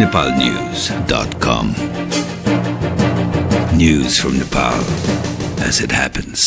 nepalnews.com. News from Nepal as it happens.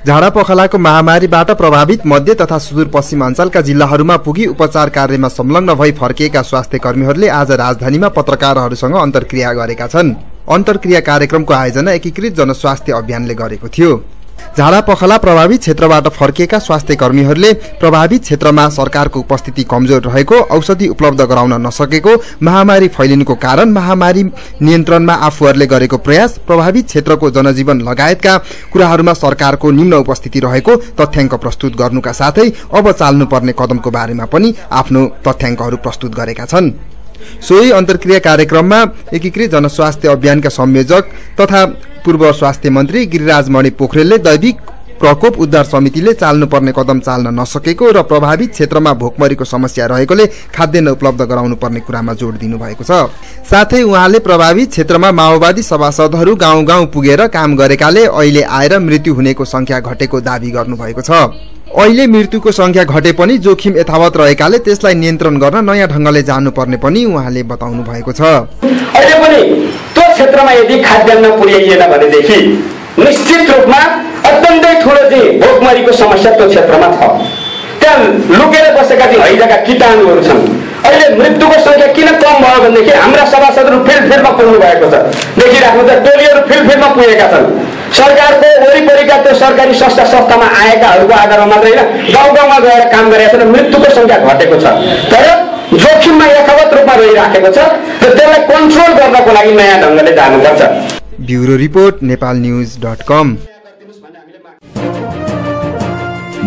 झाडा पखलाको महामारीबाट प्रभावित मध्य तथा सुदूरपश्चिमाञ्चलका जिल्लाहरूमा पुगी उपचार कार्यमा संलग्न भई फर्किएका स्वास्थ्य कर्मीहरूले आज राजधानीमा पत्रकारहरूसँग अन्तर्क्रिया गरेका छन् अन्तर्क्रिया कार्यक्रमको आयोजना एकीकृत जनस्वास्थ्य अभियानले गरेको थियो झाडा पखला प्रभावित क्षेत्रबाट फर्किएका स्वास्थ्य कर्मीहरूले प्रभावित क्षेत्रमा सरकारको उपस्थिति कमजोर रहेको औषधि उपलब्ध गराउन नसकेको महामारी फैलिनुको कारण महामारी नियन्त्रणमा आफूहरूले गरेको प्रयास प्रभावित क्षेत्रको जनजीवन लगायतका कुराहरूमा सरकारको निम्न उपस्थिति रहेको तथ्याङ्क प्रस्तुत गर्नुका साथै अब चाल्नुपर्ने कदमको बारेमा पनि आफ्नो तथ्याङ्कहरू प्रस्तुत गरेका छन्। सोही अन्तर्क्रिया कार्यक्रममा एकीकृत जनस्वास्थ्य अभियानका संयोजक तथा पूर्व स्वास्थ्य मन्त्री गिरिराज मणि पोखरेलले दैविक प्रकोप उद्धार समितिले चाल्नुपर्ने कदम चाल्न नसकेको र प्रभावित क्षेत्रमा भोकमरीको समस्या रहेकोले खाद्यान्न उपलब्ध गराउनु पर्ने कुरामा जोड दिनुभएको छ। साथै उहाँले प्रभावित क्षेत्रमा माओवादी सभासदहरू गाउँ गाउँ पुगेर काम गरेकाले अहिले आएर मृत्यु हुनेको संख्या घटेको दावी गर्नुभएको छ। अहिले मृत्युको संख्या घटे पनि जोखिम यथावत रहेकाले त्यसलाई नियन्त्रण गर्न नयाँ ढङ्गले जानुपर्ने पनि उहाँले बताउनु भएको छ। अहिले पनि त्यो क्षेत्रमा यदि खाद्यान्न पुर्याइएन भनेदेखि निश्चित रूपमा चाहिँ भोकमरीको समस्या त्यो क्षेत्रमा छ। त्यहाँ लुकेर बसेका चाहिँ हैजाका किटाणुहरू छन्। अहिले मृत्युको सङ्ख्या किन कम भयो भनेदेखि हाम्रा सभासदहरू फिल्ड फिल्डमा पुग्नु भएको छ। देखिराख्नु छ टोलीहरू फिल्ड फिल्डमा पुगेका छन्। सरकारको वरिपरिका त्यो सरकारी संस्था संस्थामा आएकाहरूको आधारमा मात्रै होइन गाउँ गाउँमा गएर काम गरेका छन्। मृत्युको सङ्ख्या घटेको छ। तर जोखिममा यथावत रूपमा रहिराखेको छ र त्यसलाई कन्ट्रोल गर्नको लागि नयाँ ढङ्गले जानुपर्छ। Bureau report Nepal news dot com.